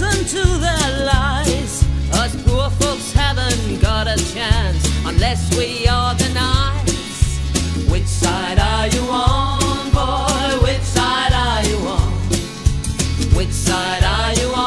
listen to their lies. Us poor folks haven't got a chance unless we are the nice. Which side are you on, boy? Which side are you on? Which side are you on?